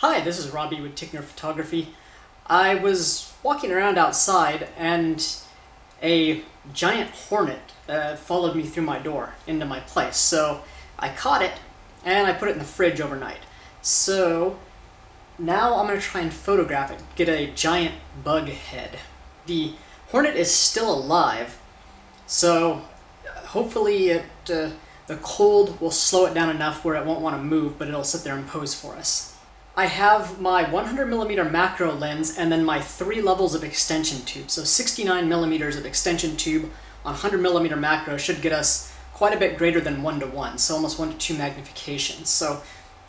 Hi, this is Robbie with Ticknor Photography. I was walking around outside and a giant hornet uh, followed me through my door into my place. So I caught it and I put it in the fridge overnight. So now I'm going to try and photograph it, get a giant bug head. The hornet is still alive, so hopefully it, uh, the cold will slow it down enough where it won't want to move, but it'll sit there and pose for us. I have my 100mm macro lens and then my three levels of extension tube. So 69 millimeters of extension tube on 100mm macro should get us quite a bit greater than 1 to 1, so almost 1 to 2 magnification. So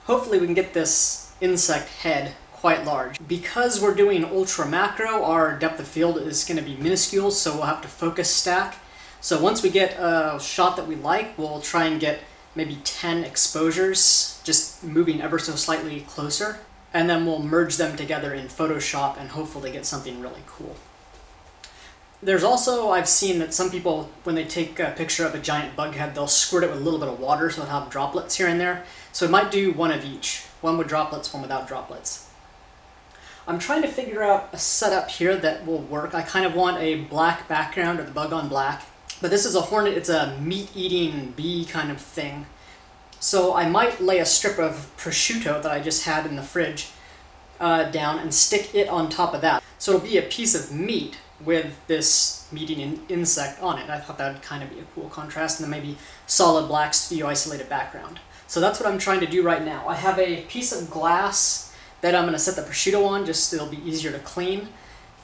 hopefully we can get this insect head quite large. Because we're doing ultra macro, our depth of field is going to be minuscule, so we'll have to focus stack. So once we get a shot that we like, we'll try and get maybe 10 exposures, just moving ever so slightly closer, and then we'll merge them together in Photoshop and hopefully get something really cool. There's also, I've seen that some people, when they take a picture of a giant bug head, they'll squirt it with a little bit of water so it'll have droplets here and there. So it might do one of each, one with droplets, one without droplets. I'm trying to figure out a setup here that will work. I kind of want a black background or the bug on black, but this is a hornet, it's a meat-eating bee kind of thing. So I might lay a strip of prosciutto that I just had in the fridge uh, down and stick it on top of that. So it'll be a piece of meat with this meat-eating in insect on it. I thought that would kind of be a cool contrast, and then maybe solid black studio isolated background. So that's what I'm trying to do right now. I have a piece of glass that I'm going to set the prosciutto on, just so it'll be easier to clean.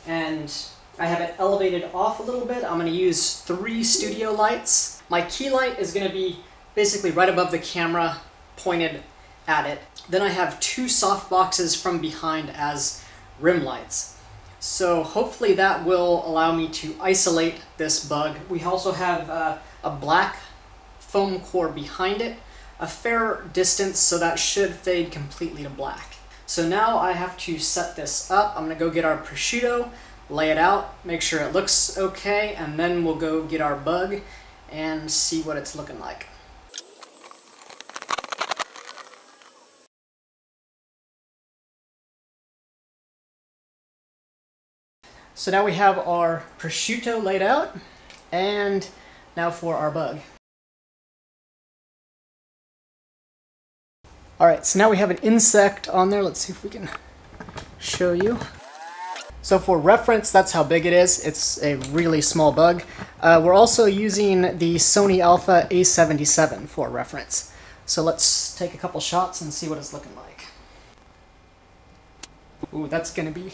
And I have it elevated off a little bit. I'm going to use three studio lights. My key light is going to be basically right above the camera, pointed at it. Then I have two soft boxes from behind as rim lights. So hopefully that will allow me to isolate this bug. We also have uh, a black foam core behind it, a fair distance, so that should fade completely to black. So now I have to set this up. I'm gonna go get our prosciutto, lay it out, make sure it looks okay, and then we'll go get our bug and see what it's looking like. So now we have our prosciutto laid out, and now for our bug. Alright, so now we have an insect on there. Let's see if we can show you. So for reference, that's how big it is. It's a really small bug. Uh, we're also using the Sony Alpha A77 for reference. So let's take a couple shots and see what it's looking like. Ooh, that's gonna be,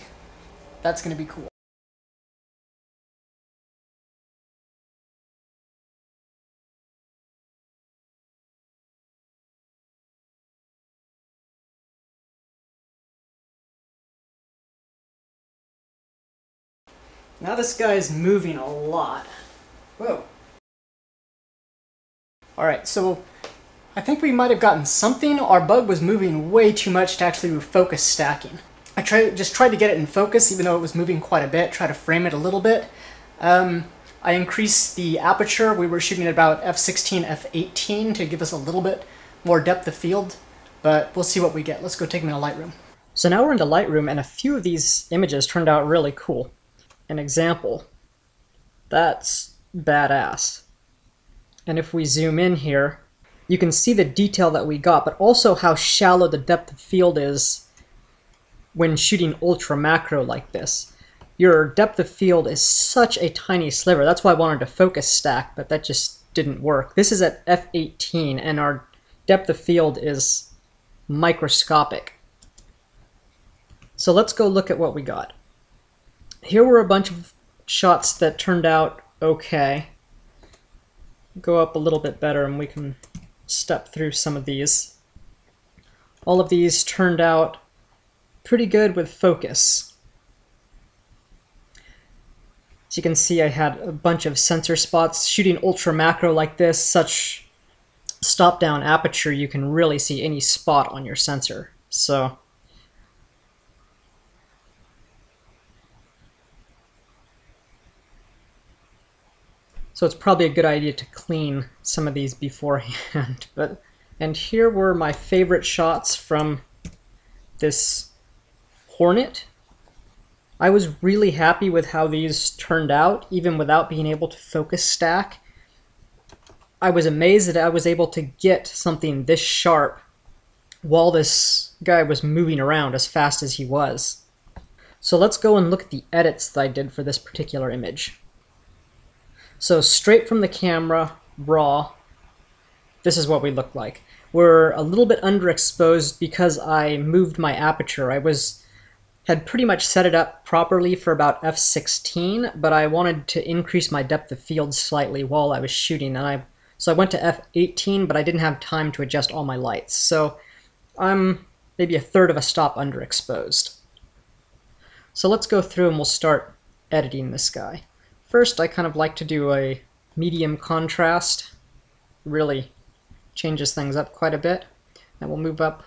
that's gonna be cool. Now this guy is moving a lot. Whoa. Alright, so I think we might have gotten something. Our bug was moving way too much to actually focus stacking. I tried, just tried to get it in focus, even though it was moving quite a bit, try to frame it a little bit. Um, I increased the aperture. We were shooting at about f16, f18 to give us a little bit more depth of field, but we'll see what we get. Let's go take them in a Lightroom. So now we're into Lightroom, and a few of these images turned out really cool an example. That's badass. And if we zoom in here, you can see the detail that we got, but also how shallow the depth of field is when shooting ultra macro like this. Your depth of field is such a tiny sliver. That's why I wanted to focus stack, but that just didn't work. This is at f18, and our depth of field is microscopic. So let's go look at what we got here were a bunch of shots that turned out okay. Go up a little bit better and we can step through some of these. All of these turned out pretty good with focus. As you can see, I had a bunch of sensor spots. Shooting ultra macro like this, such stop-down aperture, you can really see any spot on your sensor. So So it's probably a good idea to clean some of these beforehand. but And here were my favorite shots from this hornet. I was really happy with how these turned out, even without being able to focus stack. I was amazed that I was able to get something this sharp while this guy was moving around as fast as he was. So let's go and look at the edits that I did for this particular image. So straight from the camera, raw, this is what we look like. We're a little bit underexposed because I moved my aperture. I was had pretty much set it up properly for about f16, but I wanted to increase my depth of field slightly while I was shooting, and I so I went to f18, but I didn't have time to adjust all my lights. So I'm maybe a third of a stop underexposed. So let's go through and we'll start editing this guy. First, I kind of like to do a medium contrast. Really changes things up quite a bit. And we'll move up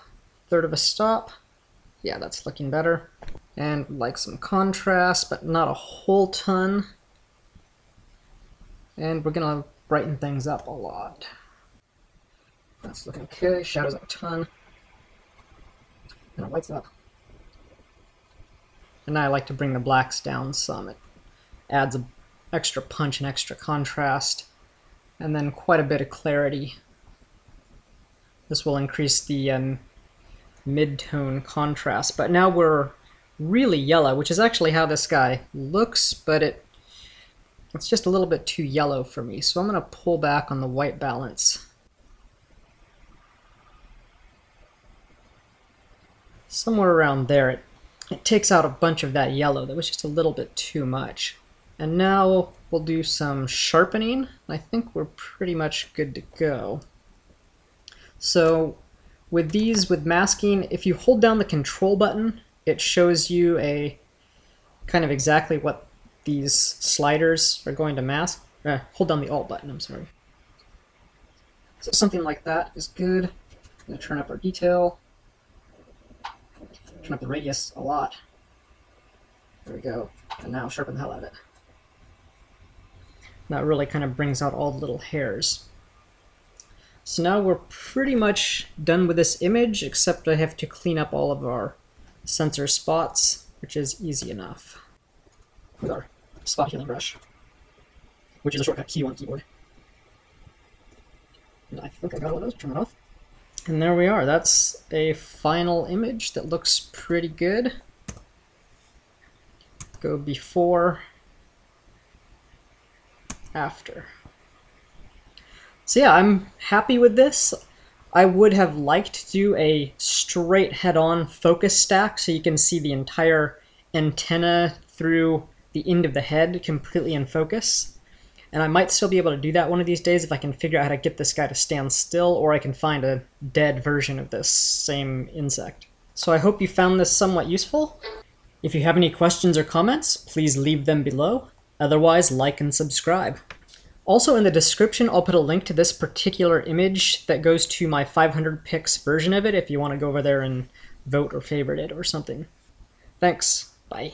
third of a stop. Yeah, that's looking better. And like some contrast, but not a whole ton. And we're gonna brighten things up a lot. That's looking okay, shadows a ton. And it lights up. And I like to bring the blacks down some. It adds a extra punch and extra contrast, and then quite a bit of clarity. This will increase the um, mid-tone contrast, but now we're really yellow, which is actually how this guy looks, but it it's just a little bit too yellow for me, so I'm going to pull back on the white balance. Somewhere around there, it, it takes out a bunch of that yellow that was just a little bit too much. And now we'll do some sharpening. I think we're pretty much good to go. So with these, with masking, if you hold down the control button, it shows you a kind of exactly what these sliders are going to mask. Uh, hold down the alt button, I'm sorry. So something like that is good. I'm going to turn up our detail. Turn up the radius a lot. There we go. And now sharpen the hell out of it. That really kind of brings out all the little hairs. So now we're pretty much done with this image, except I have to clean up all of our sensor spots, which is easy enough with our spot healing brush, which is a shortcut key on keyboard. And I think I got all of those, turn it off. And there we are, that's a final image that looks pretty good. Go before after. So yeah, I'm happy with this. I would have liked to do a straight head-on focus stack so you can see the entire antenna through the end of the head completely in focus. And I might still be able to do that one of these days if I can figure out how to get this guy to stand still or I can find a dead version of this same insect. So I hope you found this somewhat useful. If you have any questions or comments, please leave them below. Otherwise, like and subscribe. Also in the description, I'll put a link to this particular image that goes to my 500px version of it if you want to go over there and vote or favorite it or something. Thanks. Bye.